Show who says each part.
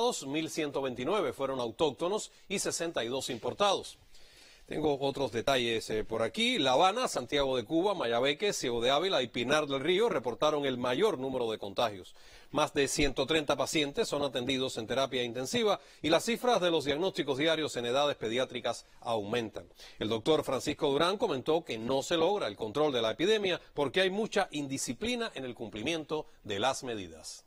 Speaker 1: 1.129 fueron autóctonos y 62 importados. Tengo otros detalles eh, por aquí. La Habana, Santiago de Cuba, Mayabeque, Ciego de Ávila y Pinar del Río reportaron el mayor número de contagios. Más de 130 pacientes son atendidos en terapia intensiva y las cifras de los diagnósticos diarios en edades pediátricas aumentan. El doctor Francisco Durán comentó que no se logra el control de la epidemia porque hay mucha indisciplina en el cumplimiento de las medidas.